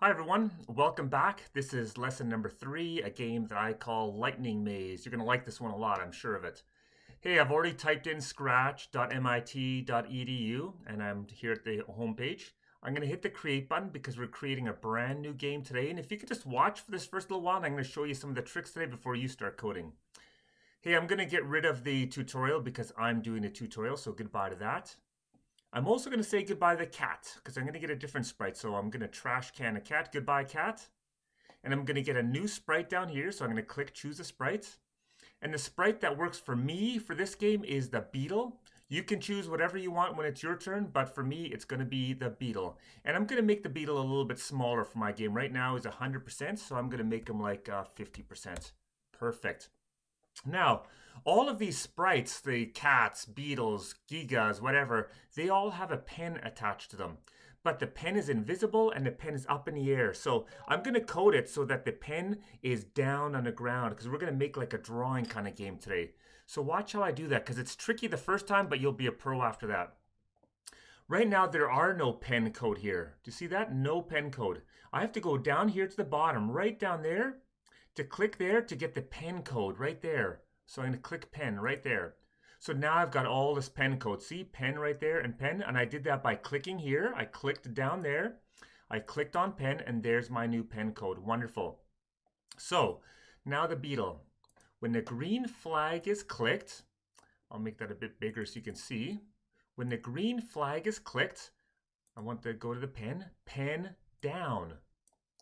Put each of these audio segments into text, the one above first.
Hi everyone, welcome back. This is lesson number three, a game that I call Lightning Maze. You're going to like this one a lot, I'm sure of it. Hey, I've already typed in scratch.mit.edu and I'm here at the homepage. I'm going to hit the create button because we're creating a brand new game today. And if you could just watch for this first little while, I'm going to show you some of the tricks today before you start coding. Hey, I'm going to get rid of the tutorial because I'm doing a tutorial, so goodbye to that. I'm also going to say goodbye to the cat because I'm going to get a different sprite. So I'm going to trash can a cat. Goodbye, cat. And I'm going to get a new sprite down here. So I'm going to click choose a sprite. And the sprite that works for me for this game is the beetle. You can choose whatever you want when it's your turn, but for me, it's going to be the beetle. And I'm going to make the beetle a little bit smaller for my game. Right now is 100%, so I'm going to make him like uh, 50%. Perfect. Now, all of these sprites, the cats, beetles, gigas, whatever, they all have a pen attached to them. But the pen is invisible and the pen is up in the air. So I'm going to code it so that the pen is down on the ground because we're going to make like a drawing kind of game today. So watch how I do that because it's tricky the first time, but you'll be a pro after that. Right now, there are no pen code here. Do you see that? No pen code. I have to go down here to the bottom, right down there, to click there to get the pen code right there. So I'm going to click pen right there. So now I've got all this pen code. See, pen right there and pen. And I did that by clicking here. I clicked down there. I clicked on pen and there's my new pen code. Wonderful. So now the beetle. When the green flag is clicked, I'll make that a bit bigger so you can see. When the green flag is clicked, I want to go to the pen, pen down.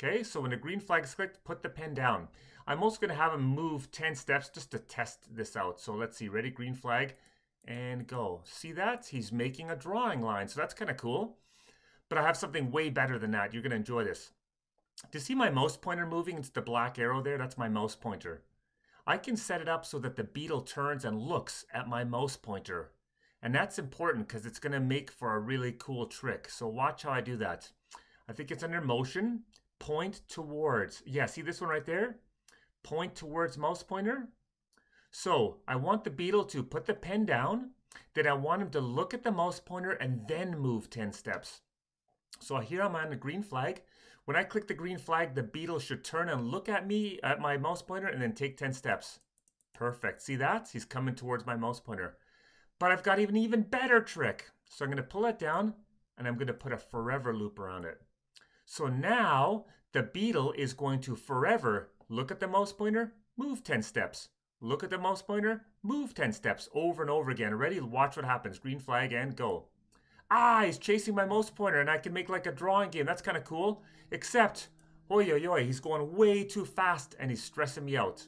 Okay, so when the green flag is clicked, put the pen down. I'm also going to have him move 10 steps just to test this out. So let's see, ready, green flag, and go. See that? He's making a drawing line, so that's kind of cool. But I have something way better than that. You're going to enjoy this. Do you see my mouse pointer moving? It's the black arrow there. That's my mouse pointer. I can set it up so that the beetle turns and looks at my mouse pointer. And that's important because it's going to make for a really cool trick. So watch how I do that. I think it's under motion point towards. Yeah, see this one right there? Point towards mouse pointer. So I want the beetle to put the pen down. Then I want him to look at the mouse pointer and then move 10 steps. So here I'm on the green flag. When I click the green flag, the beetle should turn and look at me at my mouse pointer and then take 10 steps. Perfect. See that? He's coming towards my mouse pointer. But I've got even even better trick. So I'm going to pull it down and I'm going to put a forever loop around it. So now the beetle is going to forever look at the mouse pointer, move 10 steps. Look at the mouse pointer, move 10 steps over and over again. Ready? Watch what happens. Green flag and go. Ah, he's chasing my mouse pointer and I can make like a drawing game. That's kind of cool. Except, oi, oi, oi, he's going way too fast and he's stressing me out.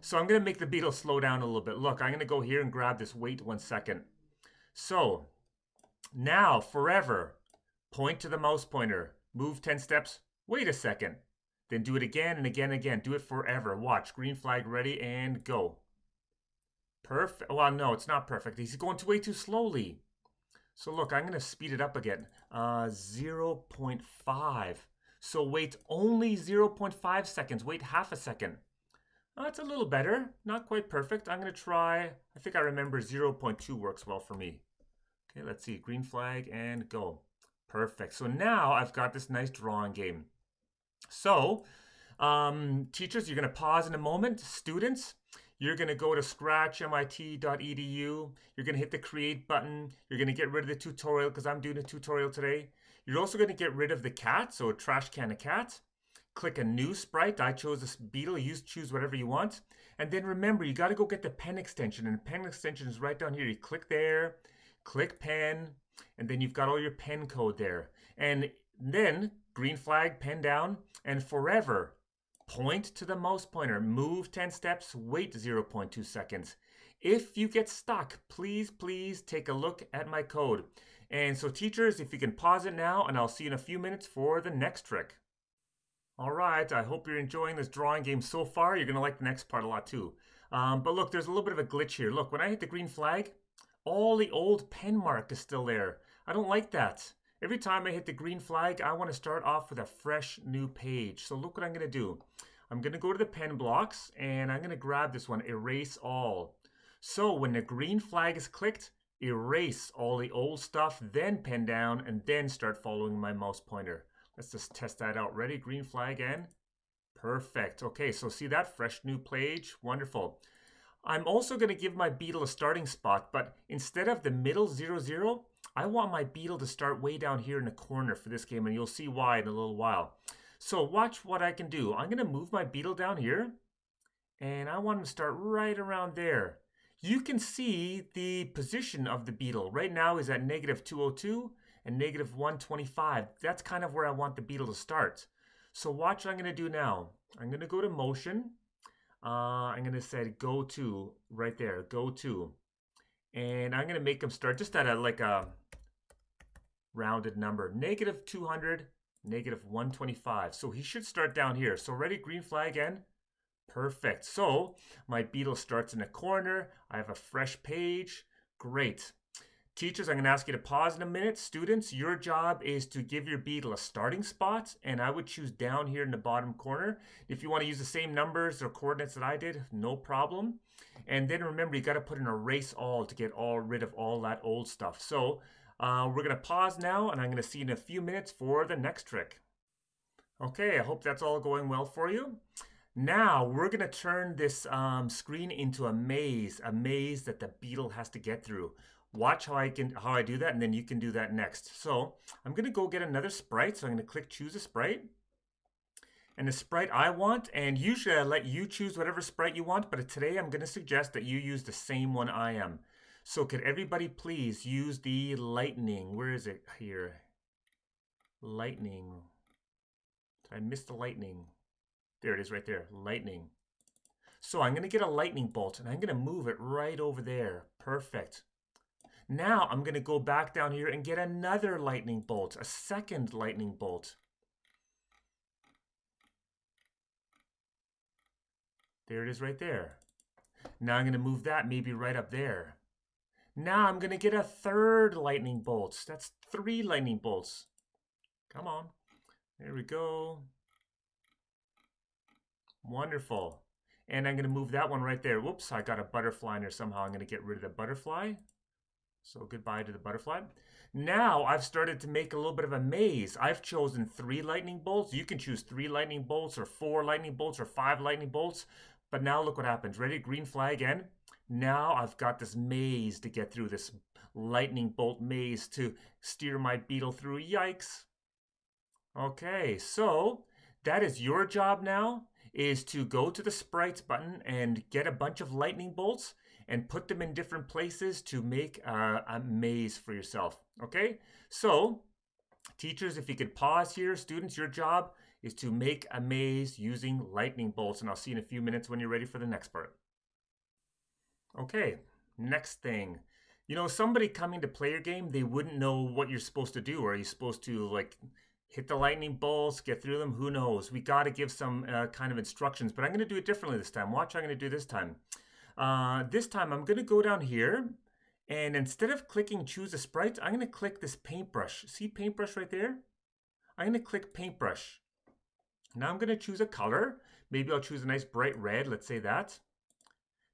So I'm going to make the beetle slow down a little bit. Look, I'm going to go here and grab this. Wait one second. So now, forever, point to the mouse pointer move 10 steps, wait a second. Then do it again and again and again. Do it forever. Watch. Green flag ready and go. Perfect. Well, no, it's not perfect. He's going to way too slowly. So look, I'm going to speed it up again. Uh, 0.5. So wait only 0.5 seconds. Wait half a second. That's a little better. Not quite perfect. I'm going to try, I think I remember 0.2 works well for me. Okay, let's see. Green flag and go. Perfect. So now I've got this nice drawing game. So, um, teachers, you're going to pause in a moment. Students, you're going to go to scratchmit.edu. You're going to hit the create button. You're going to get rid of the tutorial because I'm doing a tutorial today. You're also going to get rid of the cat, so a trash can of cat. Click a new sprite. I chose this beetle. You choose whatever you want. And then remember, you got to go get the pen extension. And the pen extension is right down here. You click there, click pen, and then you've got all your pen code there. And then green flag, pen down, and forever point to the mouse pointer, move 10 steps, wait 0.2 seconds. If you get stuck, please, please take a look at my code. And so teachers, if you can pause it now, and I'll see you in a few minutes for the next trick. All right, I hope you're enjoying this drawing game so far. You're gonna like the next part a lot too. Um, but look, there's a little bit of a glitch here. Look, when I hit the green flag, all the old pen mark is still there. I don't like that. Every time I hit the green flag, I want to start off with a fresh new page. So look what I'm going to do. I'm going to go to the pen blocks and I'm going to grab this one, erase all. So when the green flag is clicked, erase all the old stuff, then pen down and then start following my mouse pointer. Let's just test that out. Ready? Green flag again. Perfect. Okay, so see that? Fresh new page. Wonderful. I'm also going to give my beetle a starting spot, but instead of the middle 0, 0, I want my beetle to start way down here in the corner for this game, and you'll see why in a little while. So watch what I can do. I'm going to move my beetle down here, and I want him to start right around there. You can see the position of the beetle. Right now is at negative 202 and negative 125. That's kind of where I want the beetle to start. So watch what I'm going to do now. I'm going to go to motion. Uh, I'm going to say go to right there, go to. And I'm going to make them start just at a like a rounded number, negative 200, negative 125. So he should start down here. So ready, green flag again. Perfect. So my beetle starts in a corner. I have a fresh page. Great. Teachers, I'm going to ask you to pause in a minute. Students, your job is to give your beetle a starting spot, and I would choose down here in the bottom corner. If you want to use the same numbers or coordinates that I did, no problem. And then remember, you got to put an erase all to get all rid of all that old stuff. So uh, we're going to pause now, and I'm going to see you in a few minutes for the next trick. Okay, I hope that's all going well for you. Now we're going to turn this um, screen into a maze, a maze that the beetle has to get through. Watch how I can how I do that, and then you can do that next. So I'm going to go get another sprite. So I'm going to click choose a sprite. And the sprite I want, and usually I let you choose whatever sprite you want, but today I'm going to suggest that you use the same one I am. So could everybody please use the lightning? Where is it here? Lightning. I missed the lightning. There it is right there, lightning. So I'm going to get a lightning bolt and I'm going to move it right over there. Perfect. Now I'm going to go back down here and get another lightning bolt, a second lightning bolt. There it is right there. Now I'm going to move that maybe right up there. Now I'm going to get a third lightning bolt. That's three lightning bolts. Come on. There we go. Wonderful. And I'm going to move that one right there. Whoops, I got a butterfly in there somehow. I'm going to get rid of the butterfly. So goodbye to the butterfly. Now I've started to make a little bit of a maze. I've chosen three lightning bolts. You can choose three lightning bolts or four lightning bolts or five lightning bolts. But now look what happens. Ready? Green flag again. Now I've got this maze to get through, this lightning bolt maze to steer my beetle through. Yikes. Okay, so that is your job now, is to go to the sprites button and get a bunch of lightning bolts and put them in different places to make a, a maze for yourself. Okay, so teachers, if you could pause here, students, your job is to make a maze using lightning bolts, and I'll see you in a few minutes when you're ready for the next part. Okay, next thing. You know, somebody coming to play your game, they wouldn't know what you're supposed to do. Are you supposed to like hit the lightning bolts, get through them? Who knows? We got to give some uh, kind of instructions, but I'm going to do it differently this time. Watch, I'm going to do this time. Uh, this time I'm going to go down here and instead of clicking choose a sprite, I'm going to click this paintbrush. See paintbrush right there? I'm going to click paintbrush. Now I'm going to choose a color. Maybe I'll choose a nice bright red. Let's say that.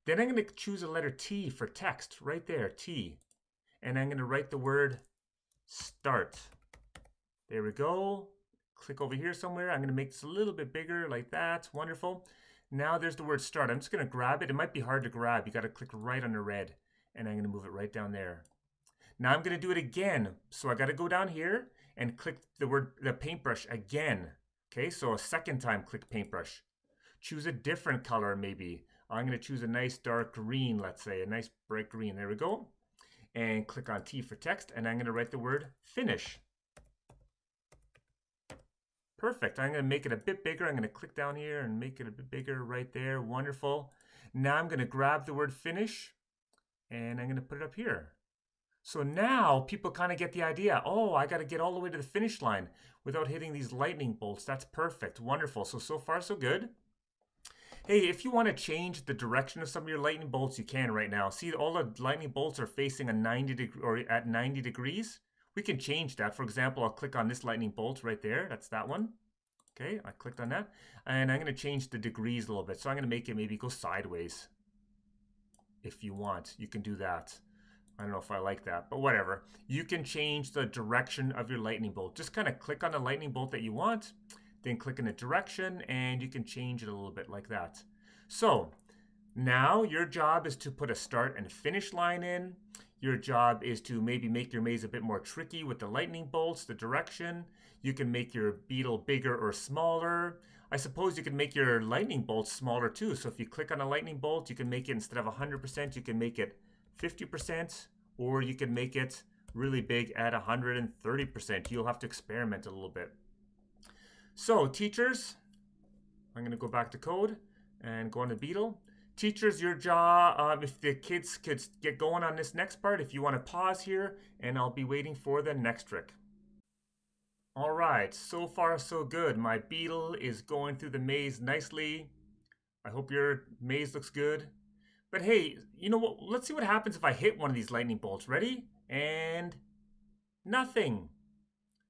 Then I'm going to choose a letter T for text right there, T. And I'm going to write the word start. There we go. Click over here somewhere. I'm going to make this a little bit bigger like that. Wonderful. Now there's the word start. I'm just going to grab it. It might be hard to grab. You got to click right on the red. And I'm going to move it right down there. Now I'm going to do it again. So I got to go down here and click the word, the paintbrush again. Okay, so a second time click paintbrush. Choose a different color maybe. I'm going to choose a nice dark green, let's say, a nice bright green. There we go. And click on T for text, and I'm going to write the word finish. Perfect. I'm going to make it a bit bigger. I'm going to click down here and make it a bit bigger right there. Wonderful. Now I'm going to grab the word finish, and I'm going to put it up here. So now people kind of get the idea. Oh, I got to get all the way to the finish line without hitting these lightning bolts. That's perfect. Wonderful. So, so far, so good. Hey, if you want to change the direction of some of your lightning bolts, you can right now. See, all the lightning bolts are facing a 90 degree or at 90 degrees. We can change that. For example, I'll click on this lightning bolt right there. That's that one. Okay, I clicked on that. And I'm going to change the degrees a little bit. So I'm going to make it maybe go sideways. If you want, you can do that. I don't know if I like that, but whatever. You can change the direction of your lightning bolt. Just kind of click on the lightning bolt that you want, then click in the direction, and you can change it a little bit like that. So now your job is to put a start and finish line in. Your job is to maybe make your maze a bit more tricky with the lightning bolts, the direction. You can make your beetle bigger or smaller. I suppose you can make your lightning bolts smaller too. So if you click on a lightning bolt, you can make it instead of 100%, you can make it 50%, or you can make it really big at 130%. You'll have to experiment a little bit. So teachers, I'm going to go back to code and go on to Beetle. Teachers, your job, um, if the kids could get going on this next part, if you want to pause here, and I'll be waiting for the next trick. All right, so far so good. My beetle is going through the maze nicely. I hope your maze looks good. But hey, you know what? Let's see what happens if I hit one of these lightning bolts. Ready? And nothing.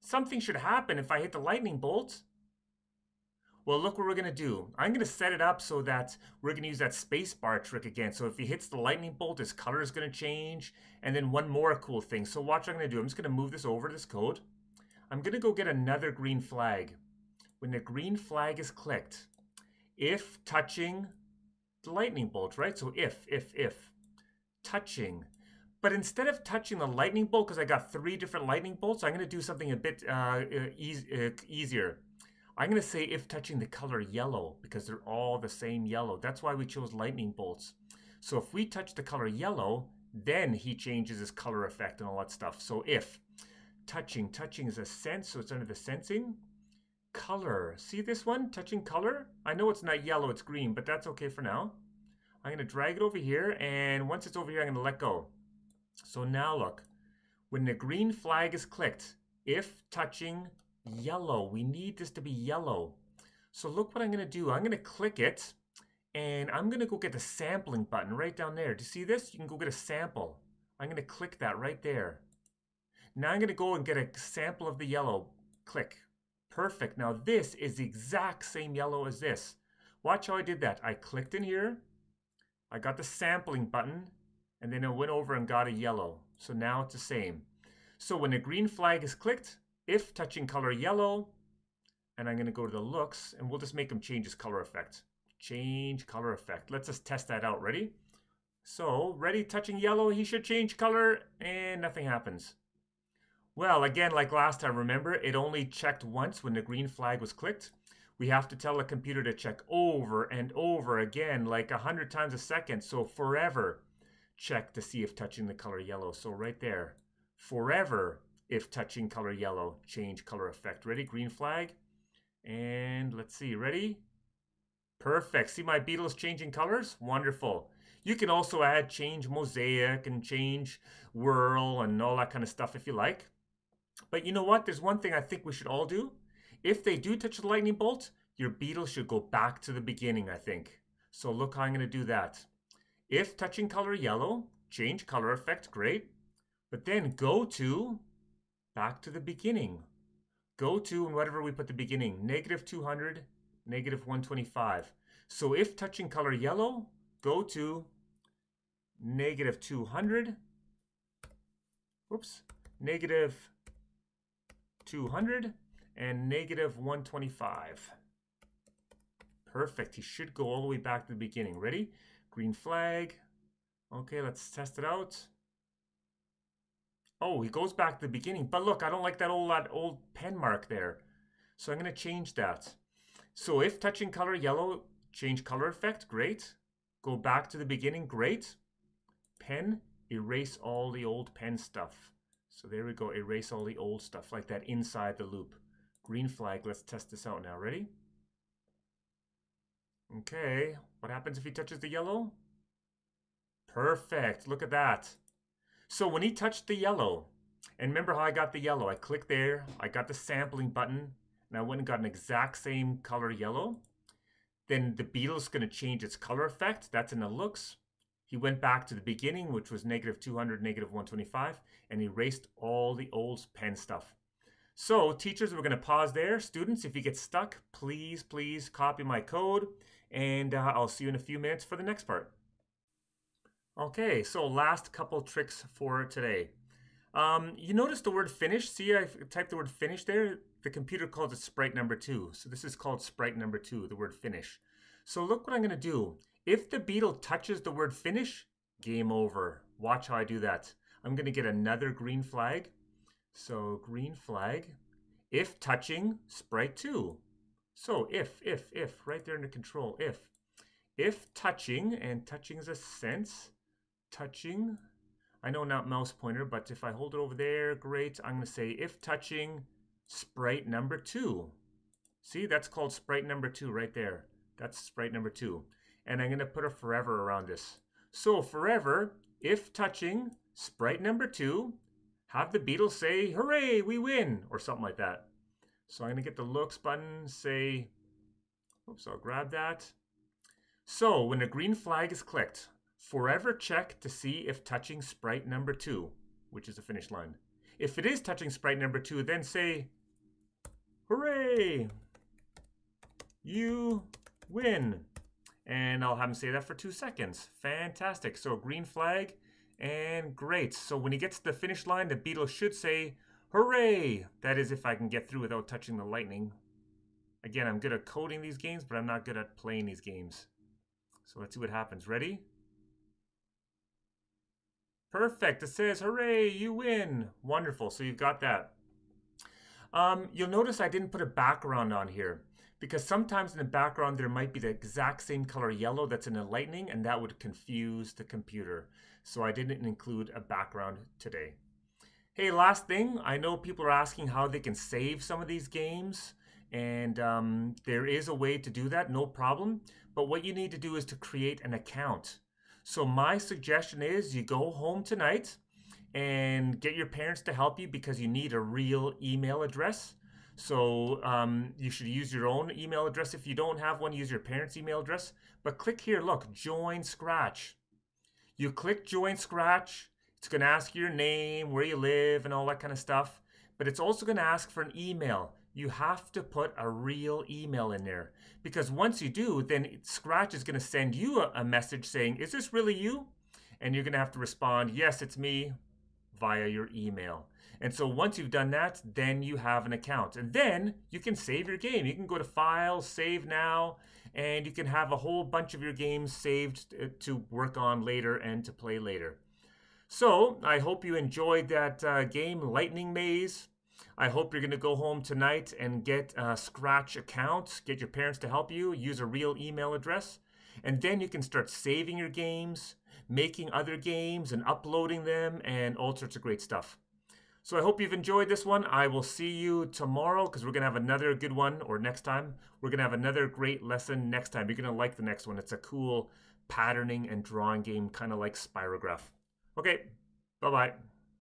Something should happen if I hit the lightning bolt. Well, look what we're going to do. I'm going to set it up so that we're going to use that spacebar trick again. So if he hits the lightning bolt, his color is going to change. And then one more cool thing. So watch what I'm going to do. I'm just going to move this over this code. I'm going to go get another green flag. When the green flag is clicked, if touching the lightning bolt, right? So if, if, if, touching. But instead of touching the lightning bolt, because I got three different lightning bolts, I'm going to do something a bit uh, uh, easier. I'm going to say if touching the color yellow because they're all the same yellow. That's why we chose lightning bolts. So if we touch the color yellow, then he changes his color effect and all that stuff. So if touching, touching is a sense, so it's under the sensing. Color, see this one, touching color? I know it's not yellow, it's green, but that's okay for now. I'm going to drag it over here, and once it's over here, I'm going to let go. So now look, when the green flag is clicked, if touching yellow. We need this to be yellow. So look what I'm going to do. I'm going to click it and I'm going to go get the sampling button right down there. Do you see this? You can go get a sample. I'm going to click that right there. Now I'm going to go and get a sample of the yellow. Click. Perfect. Now this is the exact same yellow as this. Watch how I did that. I clicked in here. I got the sampling button and then I went over and got a yellow. So now it's the same. So when the green flag is clicked, if touching color yellow, and I'm going to go to the looks, and we'll just make him change his color effect. Change color effect. Let's just test that out. Ready? So, ready, touching yellow, he should change color, and nothing happens. Well, again, like last time, remember, it only checked once when the green flag was clicked. We have to tell the computer to check over and over again, like a hundred times a second. So forever check to see if touching the color yellow. So right there, forever if touching color yellow, change color effect. Ready? Green flag. And let's see, ready? Perfect. See my beetles changing colors? Wonderful. You can also add change mosaic and change whirl and all that kind of stuff if you like. But you know what? There's one thing I think we should all do. If they do touch the lightning bolt, your beetle should go back to the beginning, I think. So look how I'm going to do that. If touching color yellow, change color effect, great. But then go to back to the beginning. Go to, and whatever we put the beginning, negative 200, negative 125. So if touching color yellow, go to negative 200, whoops, negative 200 and negative 125. Perfect. He should go all the way back to the beginning. Ready? Green flag. Okay, let's test it out. Oh, he goes back to the beginning. But look, I don't like that old that old pen mark there. So I'm going to change that. So if touching color yellow, change color effect, great. Go back to the beginning, great. Pen, erase all the old pen stuff. So there we go, erase all the old stuff like that inside the loop. Green flag, let's test this out now. Ready? Okay, what happens if he touches the yellow? Perfect, look at that. So when he touched the yellow, and remember how I got the yellow? I clicked there, I got the sampling button, and I went and got an exact same color yellow. Then the beetle's going to change its color effect. That's in the looks. He went back to the beginning, which was negative 200, negative 125, and erased all the old pen stuff. So teachers, we're going to pause there. Students, if you get stuck, please, please copy my code, and uh, I'll see you in a few minutes for the next part. Okay, so last couple tricks for today. Um, you notice the word finish? See, I typed the word finish there. The computer calls it sprite number two. So this is called sprite number two, the word finish. So look what I'm gonna do. If the beetle touches the word finish, game over. Watch how I do that. I'm gonna get another green flag. So green flag. If touching, sprite two. So if, if, if, right there in the control, if. If touching, and touching is a sense, touching. I know not mouse pointer, but if I hold it over there, great. I'm going to say if touching sprite number two. See, that's called sprite number two right there. That's sprite number two. And I'm going to put a forever around this. So forever, if touching sprite number two, have the beetles say, hooray, we win, or something like that. So I'm going to get the looks button, say, oops, I'll grab that. So when the green flag is clicked, Forever check to see if touching sprite number two, which is the finish line. If it is touching sprite number two, then say, hooray, you win. And I'll have him say that for two seconds. Fantastic. So green flag and great. So when he gets to the finish line, the beetle should say, hooray. That is if I can get through without touching the lightning. Again, I'm good at coding these games, but I'm not good at playing these games. So let's see what happens. Ready? Perfect. It says, hooray, you win. Wonderful. So you've got that. Um, you'll notice I didn't put a background on here because sometimes in the background there might be the exact same color yellow that's in the lightning and that would confuse the computer. So I didn't include a background today. Hey, last thing, I know people are asking how they can save some of these games and um, there is a way to do that, no problem. But what you need to do is to create an account. So my suggestion is you go home tonight and get your parents to help you because you need a real email address. So um, you should use your own email address. If you don't have one, use your parents' email address. But click here, look, join Scratch. You click join Scratch. It's going to ask your name, where you live, and all that kind of stuff. But it's also going to ask for an email you have to put a real email in there because once you do, then Scratch is going to send you a, a message saying, Is this really you? And you're going to have to respond, Yes, it's me via your email. And so once you've done that, then you have an account. And then you can save your game. You can go to File, Save Now, and you can have a whole bunch of your games saved to work on later and to play later. So I hope you enjoyed that uh, game, Lightning Maze. I hope you're going to go home tonight and get a Scratch account, get your parents to help you, use a real email address, and then you can start saving your games, making other games, and uploading them, and all sorts of great stuff. So I hope you've enjoyed this one. I will see you tomorrow because we're going to have another good one, or next time. We're going to have another great lesson next time. You're going to like the next one. It's a cool patterning and drawing game, kind of like Spirograph. Okay, bye-bye.